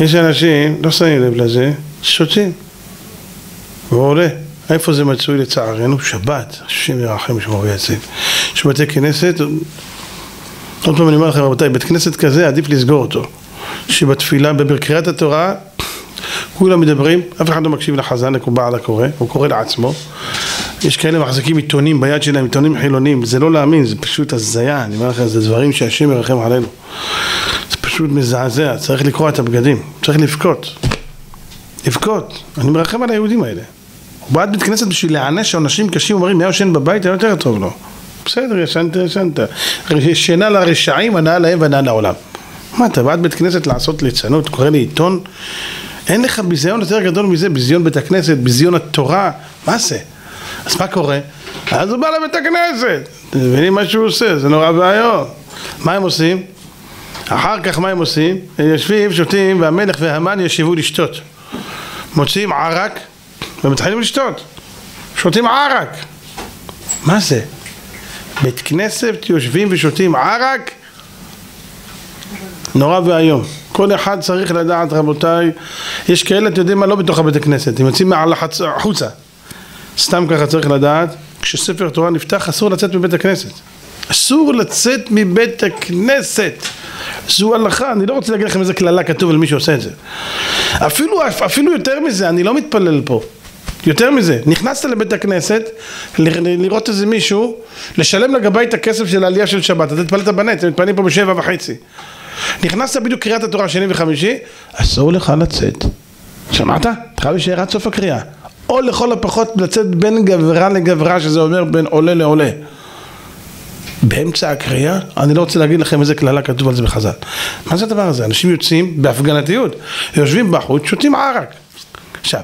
יש אנשים, לא שמים לב לזה, שותים. והוא עולה. איפה זה מצוי לצערנו? שבת, השם ירחם ושמור ויציב. יש בתי כנסת, עוד פעם אני אומר לכם רבותיי, בית כנסת כזה עדיף לסגור אותו. שבתפילה, בקריאת התורה, כולם מדברים, אף אחד לא מקשיב לחזן, הוא בעל הקורא, הוא קורא לעצמו. יש כאלה מחזיקים עיתונים ביד שלהם, עיתונים חילונים, זה לא להאמין, זה פשוט הזיה, אני אומר לכם, זה דברים שהשם ירחם עלינו. פשוט מזעזע, צריך לקרוע את הבגדים, צריך לבכות. לבכות, אני מרחם על היהודים האלה. הוא בעד בית כנסת בשביל להיענש עונשים קשים, אומרים, היה ישן בבית, היה יותר טוב לו. בסדר, ישנת, ישנת. שינה לרשעים, הנאה להם והנאה לעולם. מה, אתה בעד בית כנסת לעשות ליצנות, קורא לי עיתון? אין לך ביזיון יותר גדול מזה, ביזיון בית הכנסת, ביזיון התורה, מה זה? אז מה קורה? אז הוא בא לבית הכנסת, אתם מבינים מה שהוא עושה? זה נורא ואיום. מה הם עושים? אחר כך מה הם עושים? הם יושבים, שותים, והמלך והמן ישיבו לשתות. מוציאים ערק ומתחילים לשתות. שותים ערק. מה זה? בית כנסת יושבים ושותים ערק? נורא ואיום. כל אחד צריך לדעת רבותיי, יש כאלה, אתם יודעים מה, לא בתוך הבית הכנסת, הם יוצאים החוצה. סתם ככה צריך לדעת, כשספר תורה נפתח אסור לצאת מבית הכנסת. אסור לצאת מבית הכנסת. זו הלכה, אני לא רוצה להגיד לכם איזה קללה כתוב על מי שעושה את זה. אפילו, אפילו יותר מזה, אני לא מתפלל פה. יותר מזה, נכנסת לבית הכנסת לראות איזה מישהו, לשלם לגבי את הכסף של העלייה של שבת, אתה התפללת בנט, הם מתפללים פה בשבע וחצי. נכנסת בדיוק קריאת התורה שני וחמישי, אסור לך לצאת. שמעת? אתה חייב להישאר עד סוף הקריאה. או לכל הפחות לצאת בין גברה לגברה, שזה אומר בין עולה לעולה. באמצע הקריאה, אני לא רוצה להגיד לכם איזה קללה כתוב על זה בחז"ל. מה זה הדבר הזה? אנשים יוצאים בהפגנתיות, יושבים בחוץ, שותים ערק. עכשיו,